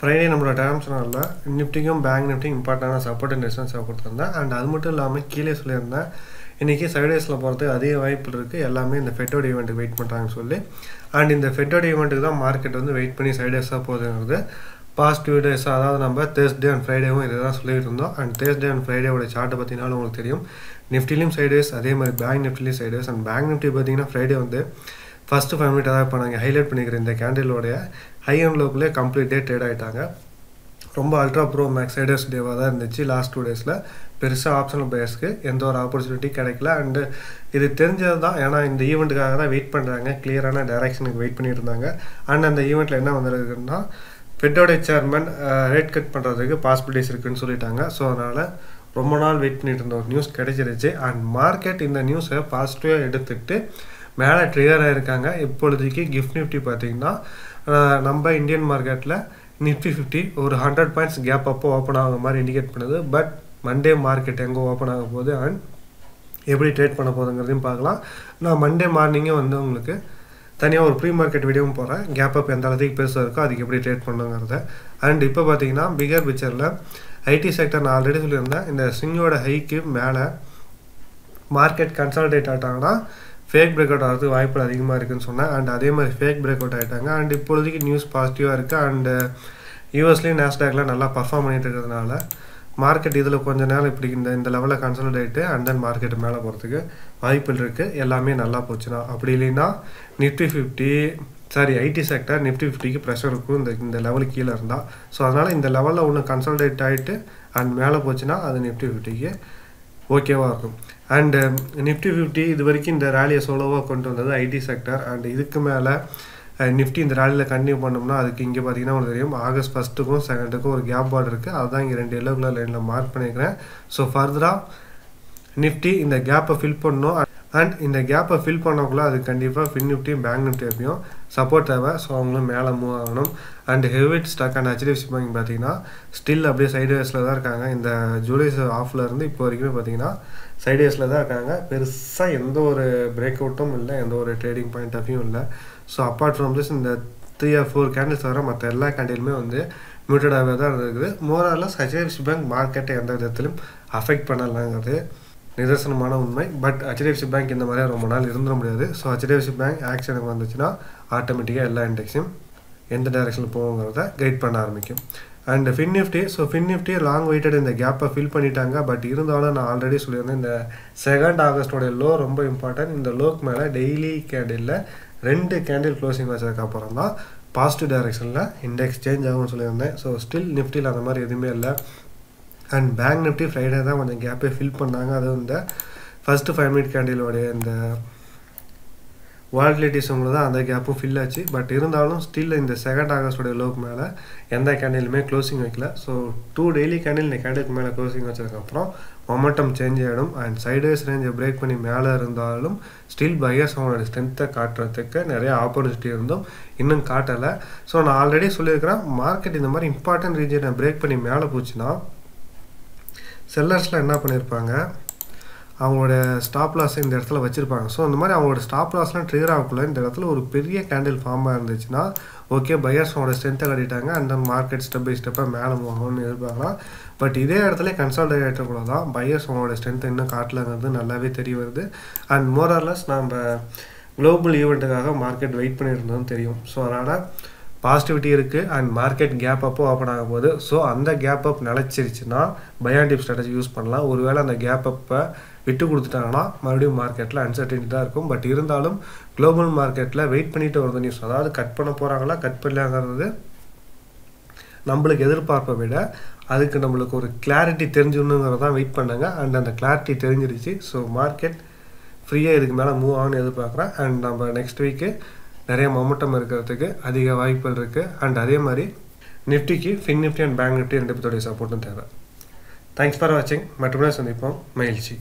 Friday நம்மளோட dam சேனலில் நிஃப்டிக்கும் bank நிஃப்டிக்கும் இம்பார்ட்டண்டான சப்போர்ட் அண்ட் ரெசிஸ்டன்ஸாக கொடுத்துருந்தேன் அண்ட் அது மட்டும் இல்லாமல் கீழே சொல்லியிருந்தேன் இன்றைக்கி சைடேஸில் போகிறதுக்கு அதிக வாய்ப்பு இருக்குது எல்லாமே இந்த ஃபெட்டோட ஈவெண்ட்டுக்கு வெயிட் பண்ணுறாங்கன்னு சொல்லி. அண்ட் இந்த ஃபெட்டோட ஈவெண்ட்டுக்கு தான் மார்க்கெட் வந்து வெயிட் பண்ணி சைடேஸாக போகுதுங்கிறது பாஸ்ட் டூ டேஸ் அதாவது நம்ம தேர்ஸ்டே அண்ட் ஃப்ரைடேவும் இதை தான் சொல்லிட்டு இருந்தோம். அண்ட் தேர்ஸ்டே அண்ட் ஃப்ரைடேவோட சார்ட்டை பார்த்தீங்கன்னாலும் உங்களுக்கு தெரியும். நிஃப்டிலையும் சைடேஸ் அதே மாதிரி பேங்க் நிஃப்டிலையும் சைடேஸ் அண்ட் பேங்க் நிஃப்டி பார்த்தீங்கன்னா ஃப்ரைடே வந்து ஃபஸ்ட்டு ஃபைவ் மினிட் அதாவது இப்போ நாங்கள் ஹைலைட் பண்ணிக்கிற இந்த கேண்டிலோடைய ஹை அண்ட் லோக்குள்ளே கம்ப்ளீட்டே ட்ரேட் ஆகிட்டாங்க ரொம்ப அல்ட்ரா ப்ரோ மேக்ஸ் ஐடர்ஸ் டேவாக தான் இருந்துச்சு. லாஸ்ட் டூ டேஸில் பெருசாக ஆப்ஷனல் பேஸ்க்கு எந்த ஒரு ஆப்பர்ச்சுனிட்டி கிடைக்கல. அண்டு இது தெரிஞ்சது தான். ஏன்னா இந்த ஈவெண்ட்டுக்காக தான் வெயிட் பண்ணுறாங்க கிளியரான டைரக்ஷனுக்கு வெயிட் பண்ணிட்டு இருந்தாங்க. அண்ட் அந்த ஈவெண்ட்டில் என்ன வந்திருக்குன்னா ஃபெட்டோட சேர்மன் ரேட் கட் பண்ணுறதுக்கு பாசிபிலிட்டிஸ் இருக்குன்னு சொல்லிட்டாங்க. ஸோ அதனால் ரொம்ப நாள் வெயிட் பண்ணிட்டு இருந்த ஒரு நியூஸ் கிடைச்சிருச்சு. அண்ட் மார்க்கெட் இந்த நியூஸை பாசிட்டிவாக எடுத்துக்கிட்டு மேலே ட்ரிகர் ஆகிருக்காங்க இப்பொழுதைக்கு கிஃப்ட் நிஃப்டி பார்த்தீங்கன்னா நம்ம இந்தியன் மார்க்கெட்டில் நிஃப்டி ஃபிஃப்டி ஒரு ஹண்ட்ரட் பாயிண்ட்ஸ் கேப் அப்போ ஓப்பன் ஆகிற மாதிரி இண்டிகேட் பண்ணுது. பட் மண்டே மார்க்கெட் எங்கே ஓப்பன் ஆக போகுது அண்ட் எப்படி ட்ரேட் பண்ண போகுதுங்கிறதையும் பார்க்கலாம். நான் மண்டே மார்னிங்கே வந்து உங்களுக்கு தனியாக ஒரு ப்ரீ மார்க்கெட் வீடியோவும் போகிறேன் கேப் அப் எந்த அளவுக்கு பெருசாக இருக்கோ அதுக்கு எப்படி ட்ரேட் பண்ணுங்கிறத. அண்ட் இப்போ பார்த்தீங்கன்னா பிகர் பிக்சரில் ஐடி செக்டர் நான் ஆல்ரெடி சொல்லியிருந்தேன். இந்த ஸ்விங்கோட ஹைக்கு மேலே மார்க்கெட் கன்சால்டேட் ஆகிட்டாங்கன்னா ஃபேக் பிரேக் அவுட் ஆகிறதுக்கு வாய்ப்புகள் அதிகமாக இருக்குன்னு சொன்னேன். அண்ட் அதே மாதிரி ஃபேக் பிரேக் அவுட் ஆகிட்டாங்க அண்ட் இப்போதைக்கு நியூஸ் பாசிட்டிவாக இருக்குது அண்டு யூஎஸ்லேயும் நேஸ்டாக்லாம் நல்லா பர்ஃபார்ம் பண்ணிட்டு இருக்கிறதுனால மார்க்கெட் இதில் கொஞ்ச நேரம் இப்படி இந்த இந்த லெவலில் கன்சல்டேட்டு அண்ட் தென் மார்க்கெட் மேலே போகிறதுக்கு வாய்ப்புகள் இருக்குது எல்லாமே நல்லா போச்சுன்னா அப்படி இல்லைன்னா Nifty fifty sorry IT sector Nifty ஃபிஃப்டிக்கு ப்ரெஷர் இருக்கும். இந்த இந்த லெவலுக்கு கீழே இருந்தால் ஸோ அதனால் இந்த லெவலில் ஒன்று கன்சல்டேட் ஆகிட்டு அண்ட் மேலே போச்சுன்னா அது நிஃப்டி ஃபிஃப்டிக்கு ஓகேவாக இருக்கும் அண்டு நிஃப்டி ஃபிஃப்டி இது வரைக்கும் இந்த ரேலியை சோலோவாக கொண்டு வந்தது ஐடி செக்டர் அண்ட் இதுக்கு மேலே நிஃப்டி uh, இந்த ரேலியில் கண்டினியூ பண்ணோம்னா அதுக்கு இங்கே பார்த்தீங்கன்னா உங்களுக்கு தெரியும் ஆகஸ்ட் ஃபஸ்ட்டுக்கும் செகண்டுக்கும் ஒரு கேப் பார்ட் இருக்குது அதுதான் இங்கே ரெண்டு எல்லோ கலர் லைனில் மார்க் பண்ணியிருக்கிறேன். ஸோ ஃபர்தராக நிஃப்டி இந்த கேப்பை ஃபில் பண்ணணும். அண்ட் இந்த கேப்பை ஃபில் பண்ணக்குள்ள அது கண்டிப்பாக ஃபின் நிஃப்டியும் பேங்க் நிஃப்டி எப்பயும் சப்போர்ட் தேவை. ஸோ அவங்களும் மேலே மூவ் ஆகணும். அண்ட் ஹெவிட் ஸ்டாக் அண்ட் ஹெச்டிஎஃப்சி பேங்க் பார்த்தீங்கன்னா ஸ்டில் அப்படியே சைடுவேஸில் தான் இருக்காங்க. இந்த ஜூலை ஆஃபில் இருந்து இப்போ வரைக்குமே பார்த்தீங்கன்னா சைடுவேஸில் தான் இருக்காங்க. பெருசாக எந்த ஒரு பிரேக் அவுட்டும் இல்லை. எந்த ஒரு ட்ரேடிங் பாயிண்ட் ஆஃப் வியூ இல்லை. ஸோ அப்பார்ட் ஃப்ரம் திஸ் இந்த த்ரீ ஆர் ஃபோர் கேண்டில்ஸ் வர மற்ற எல்லா கேண்டிலுமே வந்து மியூட்டடாகவே தான் இருக்குது. மோராலஸ் ஹெச்டிஎஃப்சி பேங்க் மார்க்கெட்டை எந்த விதத்திலும் அஃபெக்ட் பண்ணலாங்கிறது நிதர்சனமான உண்மை. பட் ஹெச்டிஎஃப்சி பேங்க் இந்த மாதிரியாக ரொம்ப நாள் இருந்துட முடியாது. ஸோ ஹெச்டிஎஃப்சி பேங்க் ஆக்ஷனுக்கு வந்துச்சுன்னா ஆட்டோமேட்டிக்காக எல்லா இண்டெக்ஸையும் எந்த டைரெக்ஷனில் போகுங்கிறத கைட் பண்ண ஆரம்பிக்கும். And fin Nifty so fin Nifty long weighted இந்த கேப்பை ஃபில் பண்ணிட்டாங்க. பட் இருந்தாலும் நான் ஆல்ரெடி சொல்லியிருந்தேன் இந்த செகண்ட் ஆகஸ்டோடைய லோ ரொம்ப இம்பார்ட்டன்ட் இந்த லோக்கு மேலே டெய்லி கேண்டிலில் ரெண்டு கேண்டில் க்ளோசிங் வச்சதுக்கப்புறம் தான் பாசிட்டிவ் டைரெக்ஷனில் இண்டெக்ஸ் சேஞ்ச் ஆகும்னு சொல்லியிருந்தேன். ஸோ ஸ்டில் நிஃப்டியில் அந்த மாதிரி எதுவுமே இல்லை. அண்ட் பேங்க் நிஃப்டி ஃப்ரைடே தான் கொஞ்சம் கேப்பே ஃபில் பண்ணாங்க. அது இந்த ஃபஸ்ட்டு ஃபைவ் மினிட் கேண்டிலோடைய இந்த வாலிட்டிஸ் உங்களுக்கு தான் அந்த கேப்பும் ஃபில் ஆச்சு. பட் இருந்தாலும் ஸ்டில் இந்த செகண்ட் ஆகஸ்டோடைய லோக்கு மேலே எந்த கேண்டிலுமே க்ளோசிங் வைக்கல. ஸோ டூ டெய்லி கேண்டில் இந்த கேண்டிலுக்கு மேலே க்ளோசிங் வச்சதுக்கப்புறம் மொமெண்டம் சேஞ்ச் ஆகிடும் அண்ட் சைடேஸ் ரேஞ்சை பிரேக் பண்ணி மேலே இருந்தாலும் ஸ்டில் பையஸ் அவனோட ஸ்ட்ரென்த்தை காட்டுறதுக்கு நிறைய ஆப்பர்ச்சுனிட்டி இருந்தும் இன்னும் காட்டலை. ஸோ நான் ஆல்ரெடி சொல்லியிருக்கிறேன் மார்க்கெட் இந்த மாதிரி இம்பார்ட்டன்ட் ரீஜனை பிரேக் பண்ணி மேலே போச்சுன்னா செல்லர்ஸ்லாம் என்ன பண்ணியிருப்பாங்க அவங்களோட ஸ்டாப் லாஸ் இந்த இடத்துல வச்சுருப்பாங்க. ஸோ அந்த மாதிரி அவங்களோட ஸ்டாப் லாஸ்லாம் ட்ரிகர் ஆகக்குள்ள இந்த இடத்துல ஒரு பெரிய கேண்டில் ஃபார்மாக இருந்துச்சுன்னா ஓகே பையர்ஸ் அவங்களோட ஸ்ட்ரென்த்தை கட்டிட்டாங்க. And then market step by ஸ்டெப்பாக மேலே போகணும்னு எதிர்பார்க்கலாம் பட் இதே இடத்துல கன்சால்டேட் கூட தான் பையர்ஸ் அவங்களோட ஸ்ட்ரென்த்தை இன்னும் காட்டலங்கிறது நல்லாவே தெரிய வருது. அண்ட் மோரார்லஸ் நம்ம குளோபல் ஈவெண்ட்டுக்காக மார்க்கெட் வெயிட் பண்ணியிருந்தோம்னு தெரியும். ஸோ அதனால் பாசிட்டிவிட்டி இருக்குது அண்ட் மார்க்கெட் கேப் அப்போ ஓப்பன் ஆகும் போது ஸோ அந்த gap up நிலச்சிருச்சுன்னா buy on dip strategy use பண்ணலாம். ஒருவேளை அந்த கேப் அப்பை விட்டு கொடுத்துட்டாங்கன்னா மறுபடியும் மார்க்கெட்டில் அன்சர்டினிட்டி தான் இருக்கும். பட் இருந்தாலும் குளோபல் மார்க்கெட்டில் வெயிட் பண்ணிட்டு வருது நியூஸ் அதாவது கட் பண்ண போகிறாங்களா கட் பண்ணலாங்கிறது நம்மளுக்கு எதிர்பார்ப்பை விட அதுக்கு நம்மளுக்கு ஒரு கிளாரிட்டி தெரிஞ்சுணுங்கிறத தான் வெயிட் பண்ணாங்க. அண்ட் அந்த கிளாரிட்டி தெரிஞ்சிருச்சு. ஸோ மார்க்கெட் ஃப்ரீயாக இதுக்கு மேலே மூவ் ஆகும்னு எதிர்பார்க்குறேன். அண்ட் நம்ம நெக்ஸ்ட் வீக்கு நிறைய மொமெண்டம் இருக்கிறதுக்கு அதிக வாய்ப்புகள் இருக்குது அண்ட் அதே மாதிரி நிஃப்டிக்கு fin Nifty and bank Nifty ரெண்டு பேருடைய சப்போர்ட்டும் தேவை. தேங்க்ஸ் ஃபார் வாட்சிங் மற்றபடி சந்திப்போம். மகிழ்ச்சி.